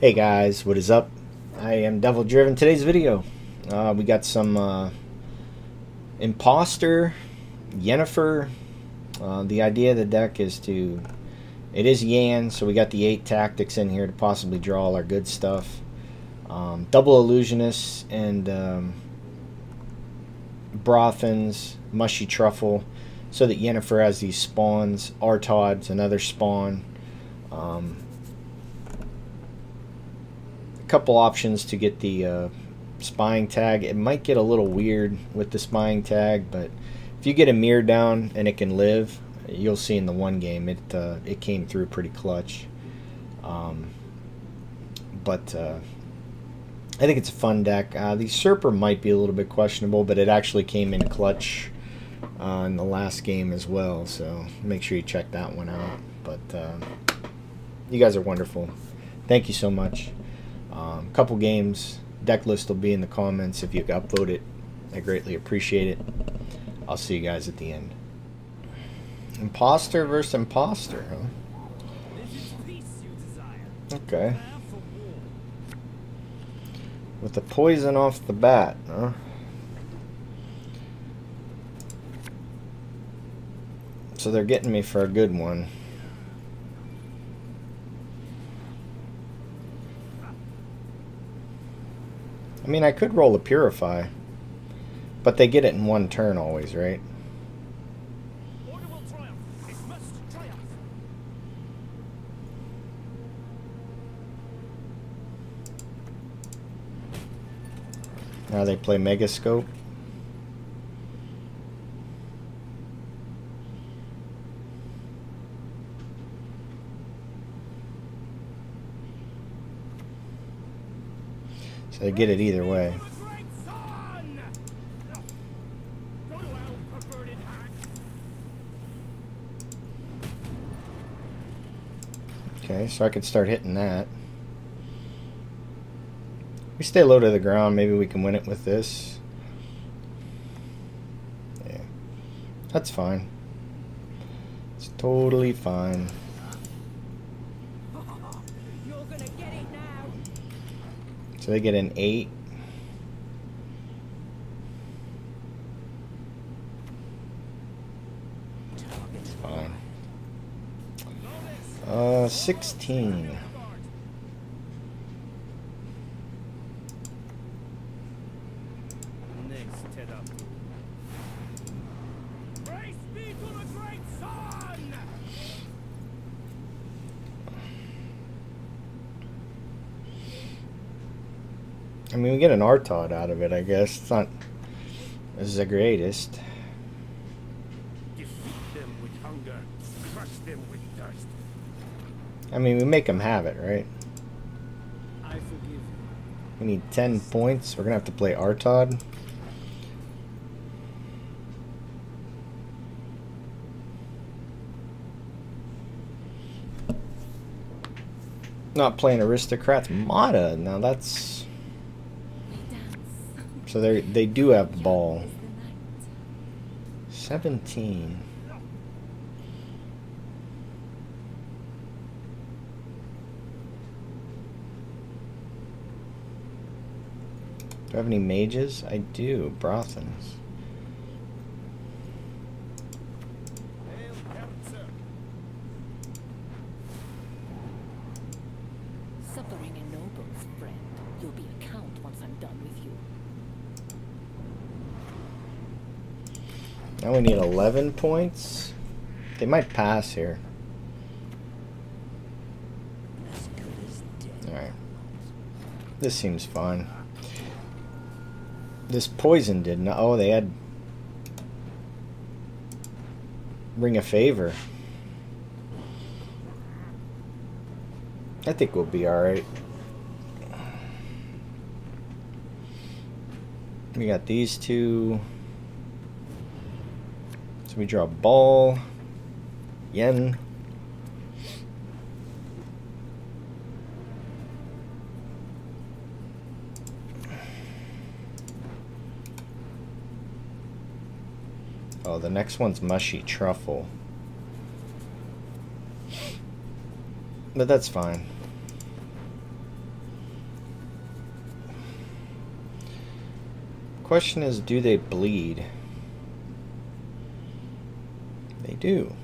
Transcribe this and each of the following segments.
Hey guys, what is up? I am Devil Driven. Today's video, uh, we got some uh, Imposter, Yennefer. Uh, the idea of the deck is to, it is Yan, so we got the eight tactics in here to possibly draw all our good stuff. Um, double Illusionist and um, Braathens, Mushy Truffle, so that Yennefer has these spawns. Artauds, another spawn. Um, couple options to get the uh, spying tag. It might get a little weird with the spying tag, but if you get a mirror down and it can live, you'll see in the one game it uh, it came through pretty clutch. Um, but uh, I think it's a fun deck. Uh, the Usurper might be a little bit questionable, but it actually came in clutch uh, in the last game as well, so make sure you check that one out. But uh, you guys are wonderful. Thank you so much. Um, couple games. Deck list will be in the comments if you upvote it. I greatly appreciate it. I'll see you guys at the end. Imposter versus imposter, huh? Okay. With the poison off the bat, huh? So they're getting me for a good one. I mean, I could roll a Purify. But they get it in one turn always, right? Now they play Megascope. Get it either way. Okay, so I can start hitting that. We stay low to the ground, maybe we can win it with this. Yeah, that's fine. It's totally fine. So they get an 8. It's fine. Uh, 16. I mean, we get an Artaud out of it, I guess. It's not this is the greatest. I mean, we make them have it, right? We need 10 points. We're going to have to play Artaud. Not playing Aristocrats. Mata. Now that's... So they they do have ball. 17. Do I have any mages? I do. Braathens. Suffering ennobles, friend. You'll be a count once I'm done with you. We need 11 points. They might pass here. Alright. This seems fine. This poison did not. Oh, they had. Ring a favor. I think we'll be alright. We got these two. So we draw ball, yen. Oh, the next one's mushy truffle. But that's fine. Question is, do they bleed? With you.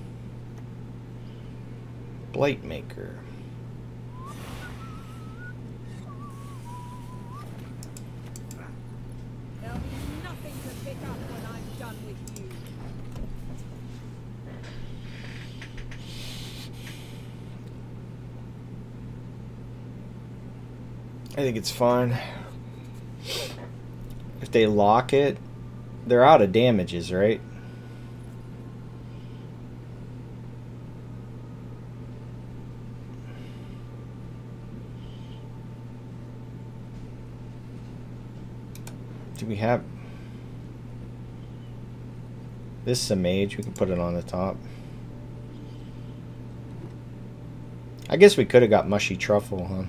I think it's fine. If they lock it, they're out of damages, right? We have... This is a mage. We can put it on the top. I guess we could have got Mushy Truffle, huh?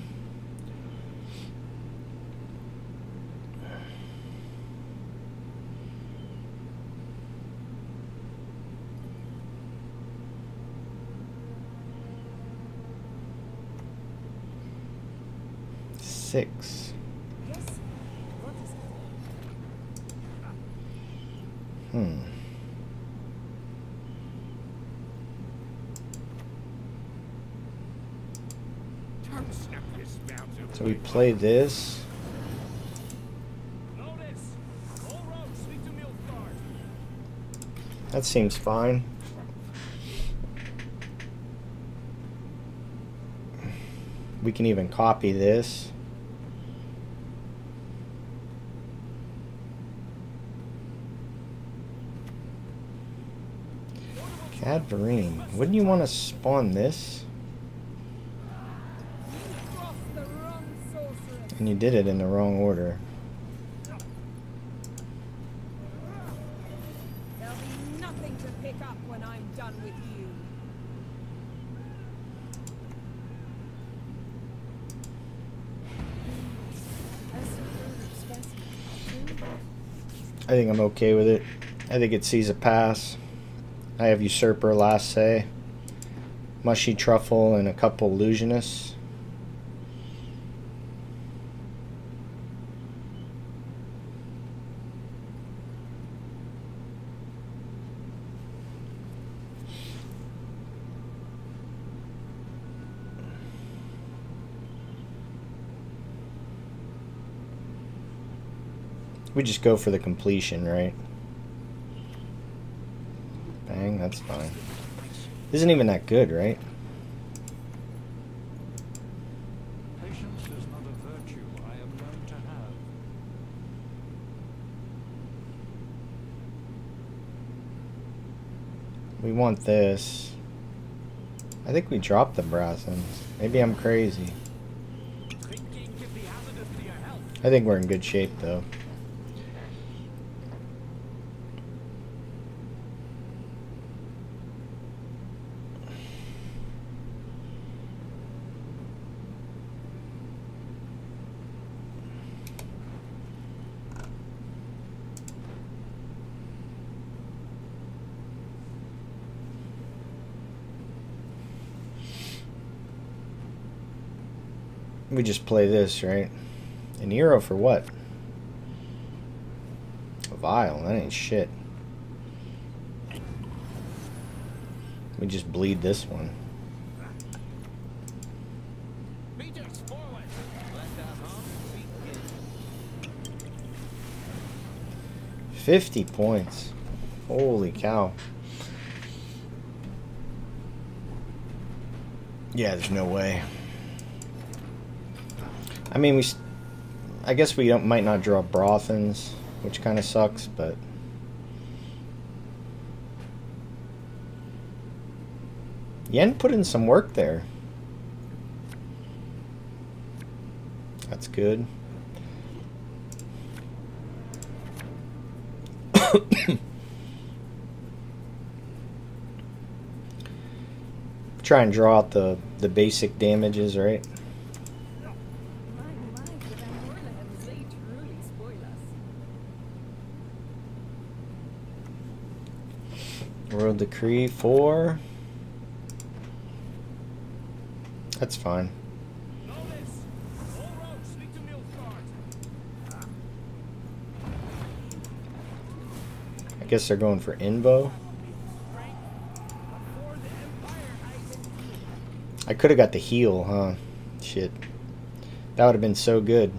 Six. Yes? What is it? Hmm. So we play this. That seems fine. We can even copy this. Cadaverine. Wouldn't you want to spawn this? Cross the wrong sorceress. And you did it in the wrong order. There'll be nothing to pick up when I'm done with you. I think I'm okay with it. I think it sees a pass. I have Usurper last say. Mushy Truffle and a couple Illusionists. We just go for the completion, right? That's fine. Isn't even that good, right? Patience is not a virtue I am known to have. We want this. I think we dropped the Braathens. Maybe I'm crazy. Thinking could be hazardous to your health. I think we're in good shape, though. We just play this, right? An hero for what? A vial, that ain't shit. We just bleed this one. 50 points. Holy cow. Yeah, there's no way. I mean, we. I guess we don't, might not draw Braathens, which kind of sucks, but. Yen put in some work there. That's good. Try and draw out the the basic damages, right? Decree four. That's fine. Nilfgaard. guess they're going for Invo. I could have got the heal, huh? Shit. That would have been so good.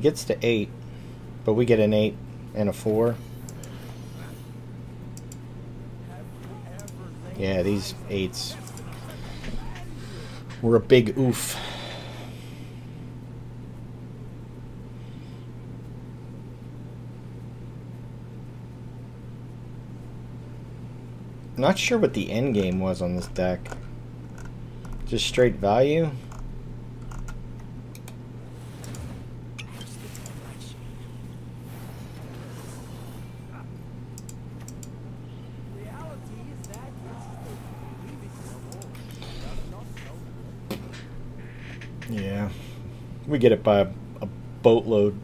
Gets to 8, but we get an 8 and a 4. Yeah, these 8s were a big oof. Not sure what the end game was on this deck. Just straight value? Yeah. We get it by a, boatload.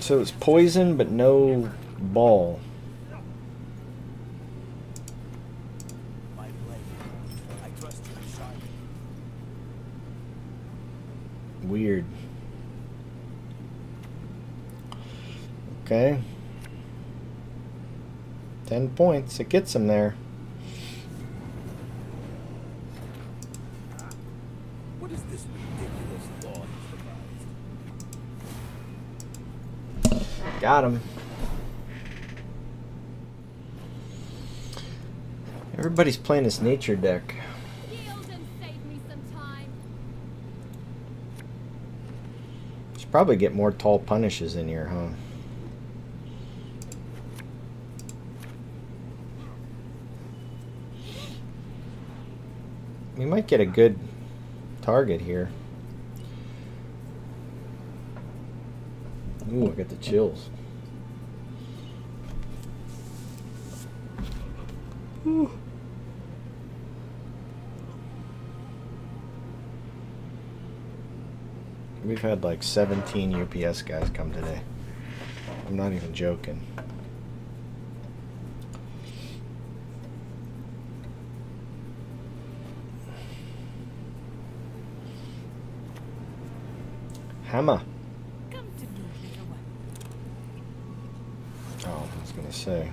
So it's poison, but no ball. Weird. Okay. Ten points. It gets him there. What is this ridiculous law he's Got him. Everybody's playing this nature deck. Should probably get more tall punishes in here, huh? We might get a good target here. Ooh, I got the chills. We've had like 17 UPS guys come today. I'm not even joking. Hammer. Come to me, little one. Gonna say.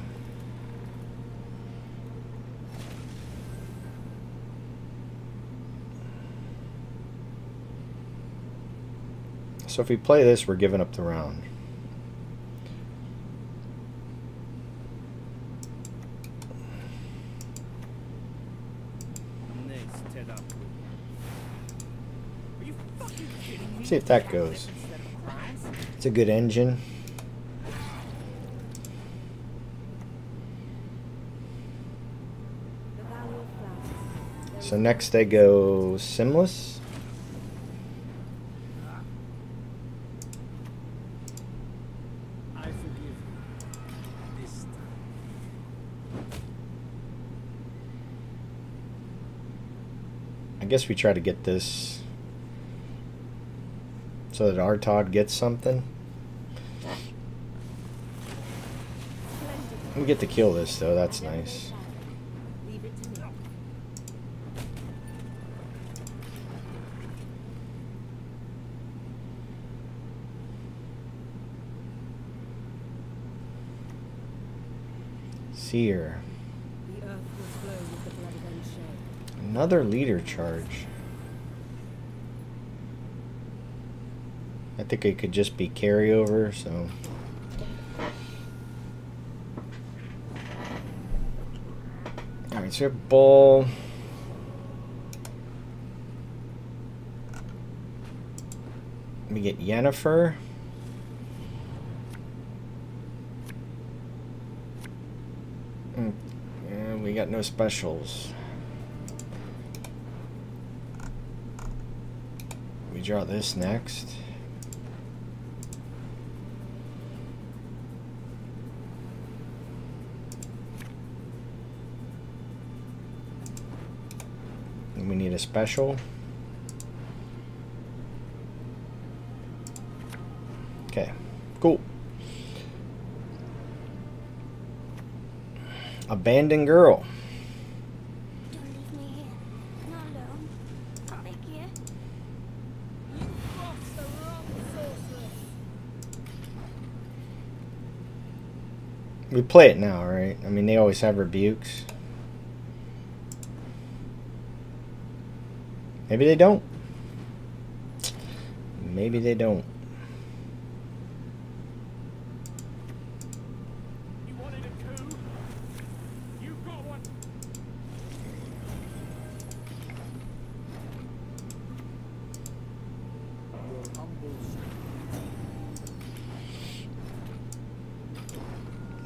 So if we play this, we're giving up the round. Next, Ted up. Are you fucking kidding me? See if that goes. It's a good engine. The Valley of Flowers. So next they go Simless. I forgive you. This time. I guess we try to get this so that Artaud gets something. We get to kill this though, that's nice. Leave it to me. Seer. The earth will flow with the blood of Enshay. Another leader charge. I think it could just be carryover, so. Alright, so ball. We get Yennefer. Mm, And we got no specials. We draw this next. And we need a special. Okay, cool. Abandoned girl. Don't leave me here. Not alone. I'll make it. You crossed the wrong sorceress. We play it now, right? I mean, they always have rebukes. Maybe they don't. Maybe they don't. You wanted a coup? You got one. Your humble servant.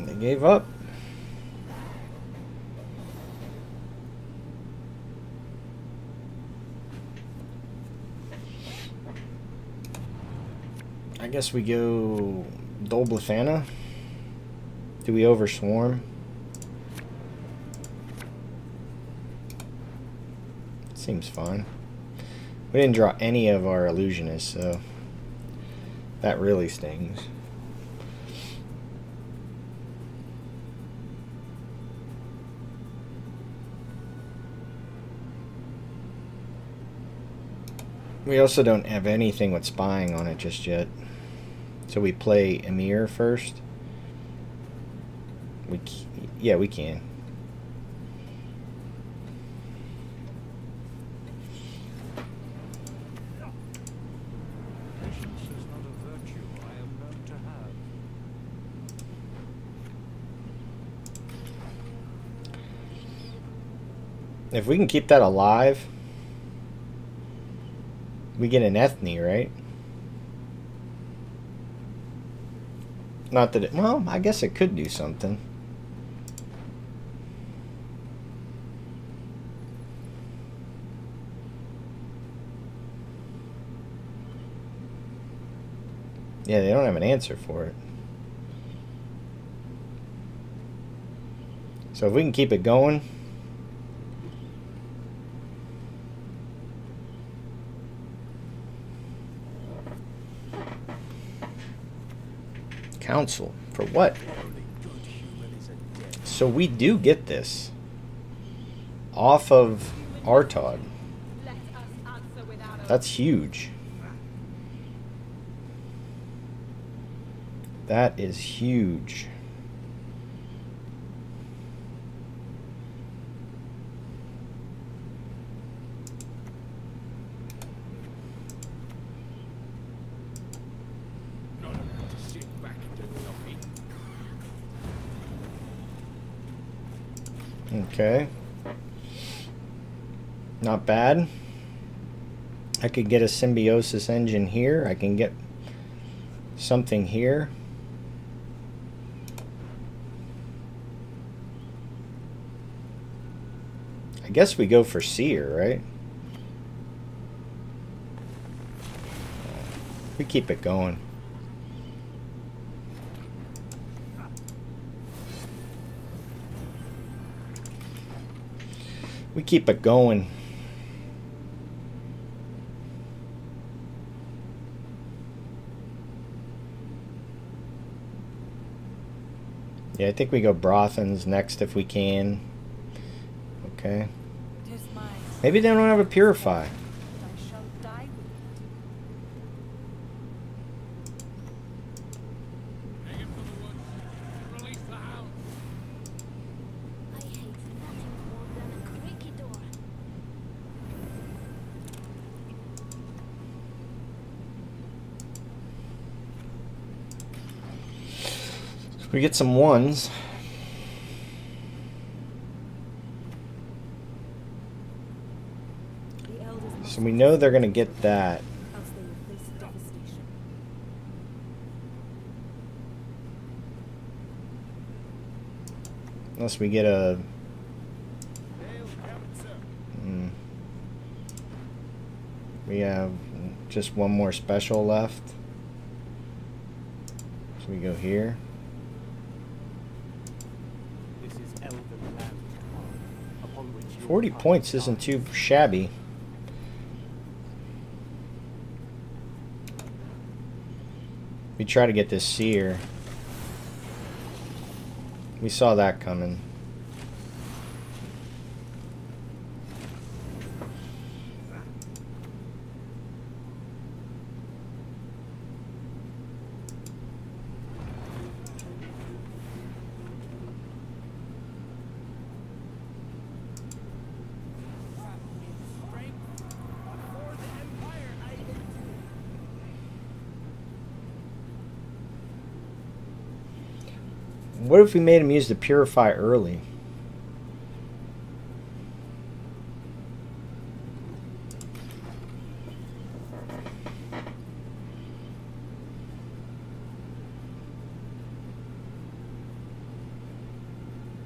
They gave up. I guess we go Dol Blathanna. Do we overswarm? Seems fine. We didn't draw any of our illusionists, so that really stings. We also don't have anything with spying on it just yet. So we play Emir first. We yeah, we can. If we can keep that alive, we get an Eithné, right? Not that it, well, I guess it could do something. Yeah, they don't have an answer for it. So if we can keep it going, Council. For what? So we do get this. Off of Artaud. That's huge. That is huge. Not enough to sit back and do nothing. Okay. Not bad. I could get a symbiosis engine here. I can get something here. I guess we go for seer, right? We keep it going. We keep it going. Yeah, I think we go Braathens next if we can. Okay. Maybe they don't have a Purify. I shall die with it. Hang him to the woods. Release the hound. I hate nothing more than a creaky door. We get some ones. So we know they're going to get that. Unless we get a. Hail, Mm, we have just one more special left. So we go here. This is Elven land, upon which your 40 points isn't too shabby. We try to get this seer. We saw that coming. What if we made him use the purify early?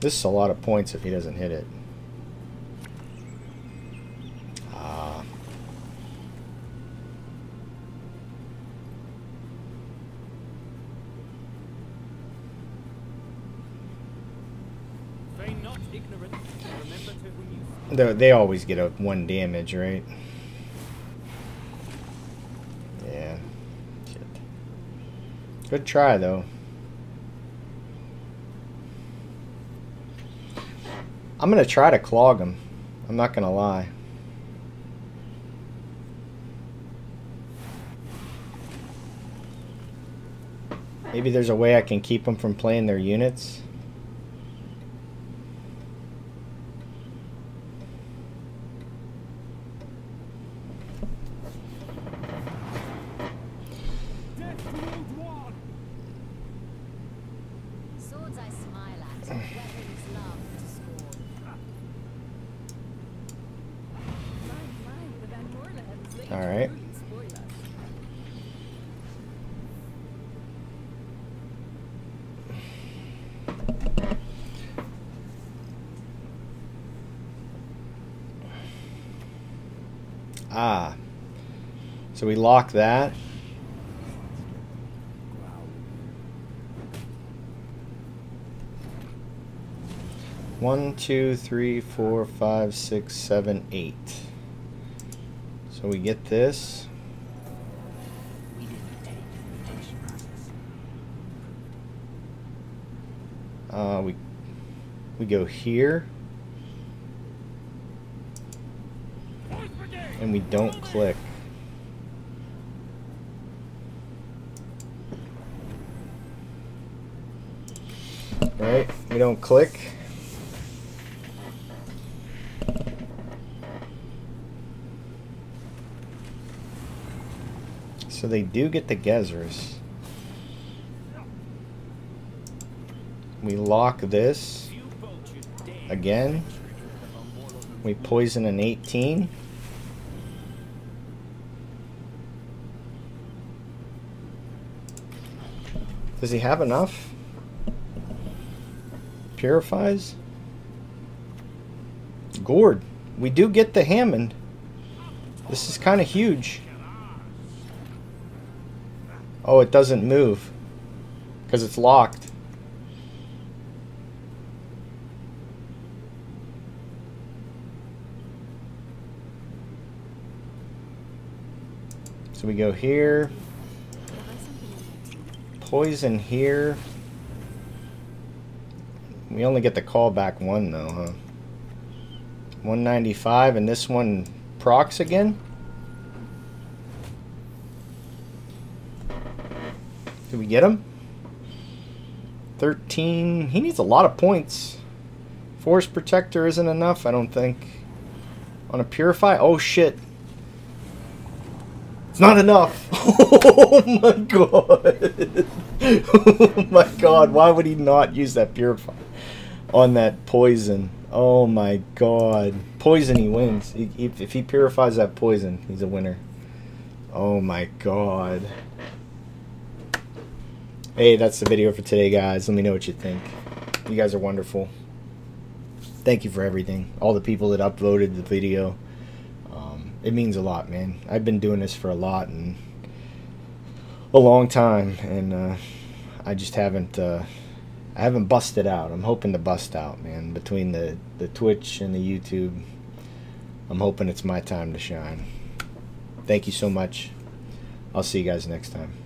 This is a lot of points if he doesn't hit it. Ah. Feign not ignorance. Remember to They, they always get a one damage, right? Yeah. Shit. Good try, though. I'm gonna try to clog him. I'm not gonna lie. Maybe there's a way I can keep them from playing their units. Ah. So we lock that. One, two, three, four, five, six, seven, eight. So we get this. Uh, we we go here. And we don't click. Right? We don't click. So they do get the Gezers. We lock this again. We poison an 18. Does he have enough? Purifies? Gourd. We do get the Hammond. This is kind of huge. Oh, it doesn't move. Because it's locked. So we go here. Poison here. We only get the call back one though, huh? 195 and this one procs again? Did we get him? 13. He needs a lot of points. Force Protector isn't enough, I don't think. On a Purify? Oh shit. It's not enough. Oh my god. Oh my god. Why would he not use that purify on that poison? Oh my god. Poison he wins. If, if he purifies that poison, he's a winner. Oh my god. Hey, that's the video for today, guys. Let me know what you think. You guys are wonderful. Thank you for everything. All the people that upvoted the video. It means a lot, man. I've been doing this for a lot and a long time, and uh, I just haven't uh, I haven't busted out. I'm hoping to bust out, man. Between the the Twitch and the YouTube, I'm hoping it's my time to shine. Thank you so much. I'll see you guys next time.